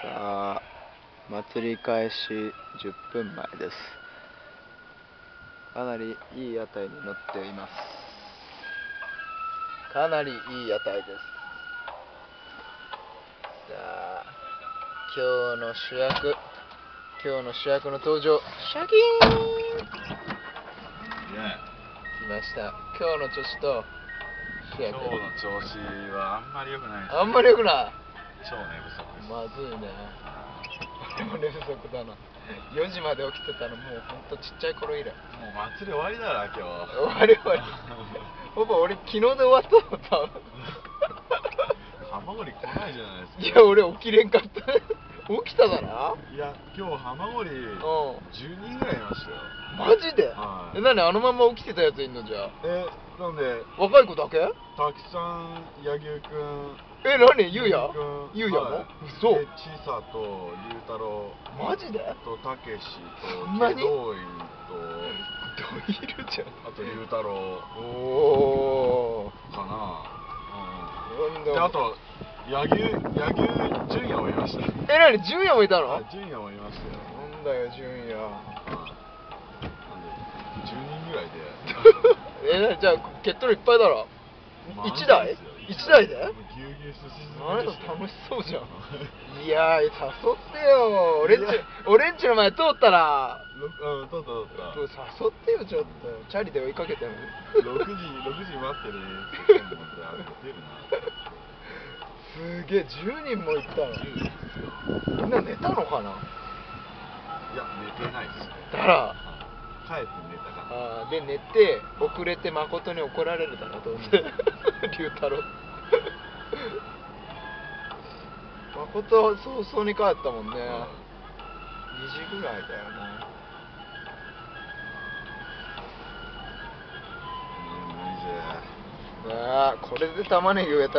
さあ祭り開始10分前です。かなりいい屋台に乗っています。かなりいい屋台です。さあ今日の主役今日の主役の登場。シャキーン。ね来ました。今日の調子と主役。今日の調子はあんまり良くないあんまり良くない。超寝不足まずいね。俺も寝不足だな。4時まで起きてたのもうほんとちっちゃい頃以来。もう祭り終わりだな今日。終わり終わり。ほぼ俺昨日で終わったの多分ハマグリ来ないじゃないですいかや俺起きれんかった。起きただな。いや今日ハマグリうん。10人ぐらいいましたよ。マジで、はい。え何あのまま起きてたやついんのじゃあ？えなんで若い子だけ？たくさん柳生くんえ何？ゆうやゆうやも、はい。嘘。でちさと龍太郎。マジで？とたけしとそんなに？祁答院ドリルじゃん。とあと龍太郎。おおかな。なんだ。であと柳生柳生純也もいました。え何？純也もいたの？あ純也もいましたよ。なんだよ純也。はい。なんで10人ぐらいで。え何？じゃあケットルいっぱいだろ。満一台？ですよ。一台で？あれめでしたよ楽しそうじゃん。いやー誘ってよ。俺んち俺んちの前通ったらろうん、とったとった。誘ってよちょっと。チャリで追いかけても。6時 6時待ってるすげえ10人も行ったの。10ですよ。みんな寝たのかな？いや寝てないですね。だらはい。帰って寝たかあーで寝て遅れて誠に怒られるだろどうせ 龍太郎誠は早々に帰ったもんね。ら、2時ぐらいだよね。うん無理ぜああこれで玉ねぎ植えたら